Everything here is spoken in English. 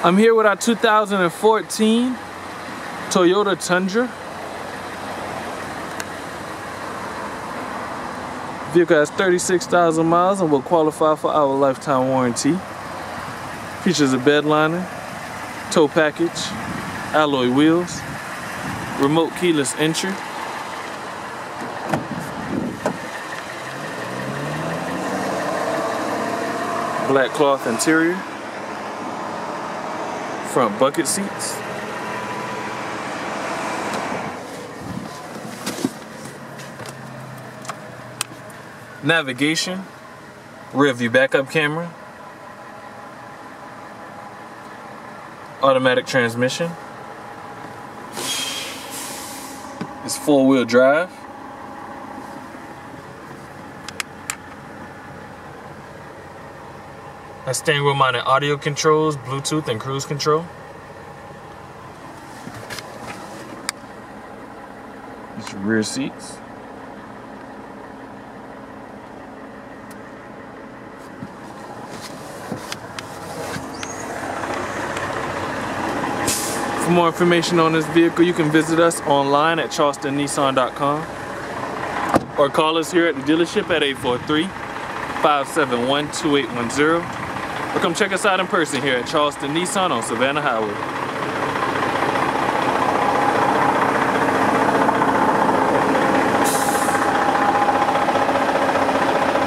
I'm here with our 2014 Toyota Tundra. Vehicle has 36,000 miles and will qualify for our lifetime warranty. Features a bed liner, tow package, alloy wheels, remote keyless entry, black cloth interior, front bucket seats. Navigation, rear view backup camera, automatic transmission. It's four wheel drive. A steering wheel mounted audio controls, Bluetooth, and cruise control. These rear seats. For more information on this vehicle, you can visit us online at charlestonnissan.com or call us here at the dealership at 843 571 2810 or come check us out in person here at Charleston Nissan on Savannah Highway.